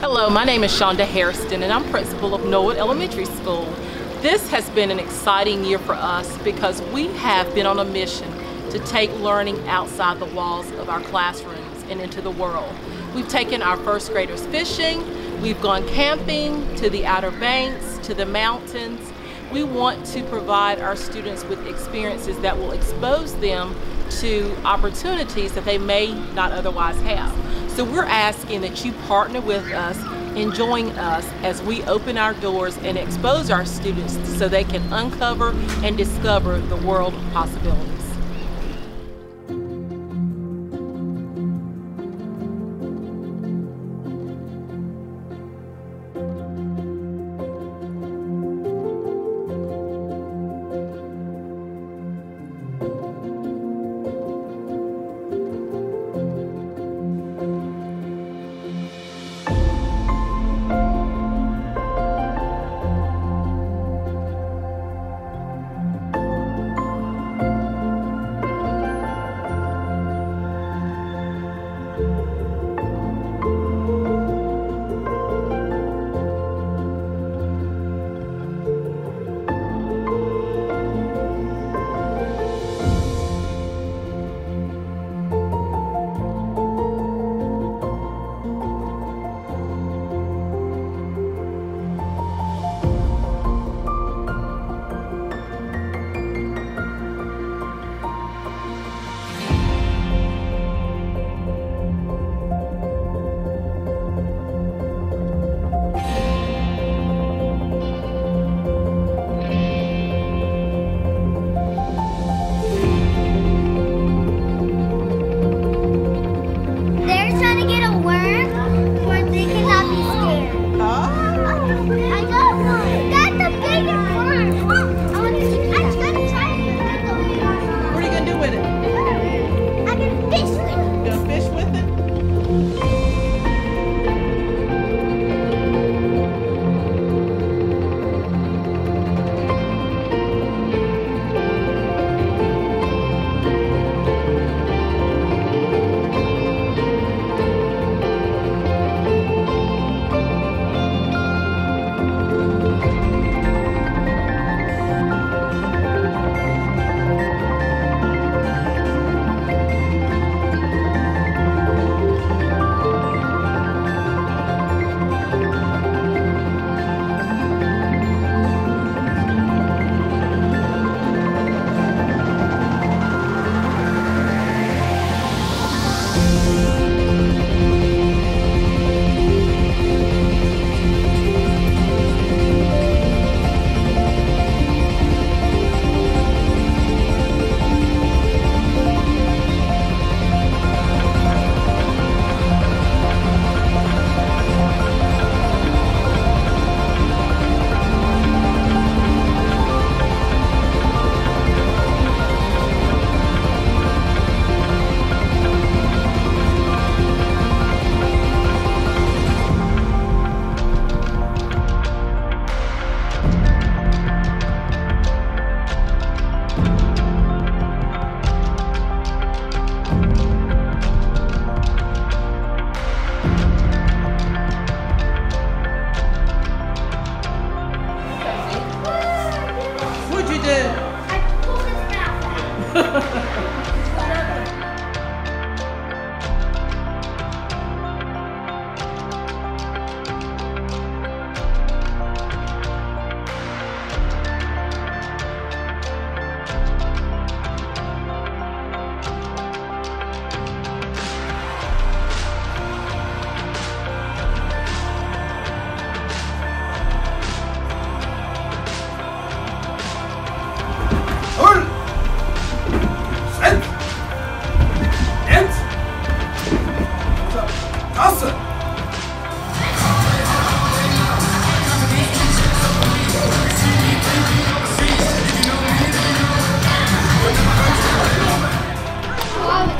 Hello, my name is Shonda Hairston and I'm principal of Knollwood Elementary School. This has been an exciting year for us because we have been on a mission to take learning outside the walls of our classrooms and into the world. We've taken our first graders fishing, we've gone camping to the Outer Banks, to the mountains. We want to provide our students with experiences that will expose them to opportunities that they may not otherwise have. So we're asking that you partner with us and join us as we open our doors and expose our students so they can uncover and discover the world of possibilities.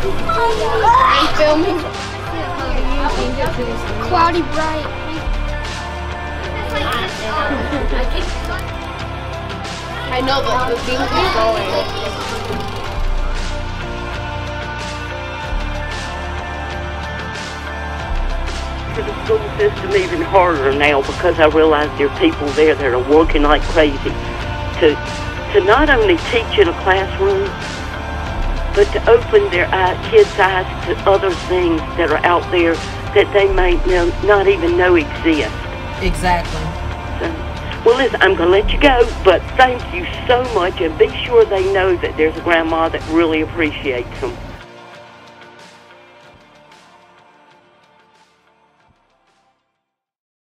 Are you filming? Cloudy bright. I know, but the thing keeps going. the school system even harder now because I realize there are people there that are working like crazy to to not only teach in a classroom, but to open their eye, kids' eyes to other things that are out there that they may know, not even know exist. Exactly. So, well, listen, I'm going to let you go, but thank you so much, and be sure they know that there's a grandma that really appreciates them.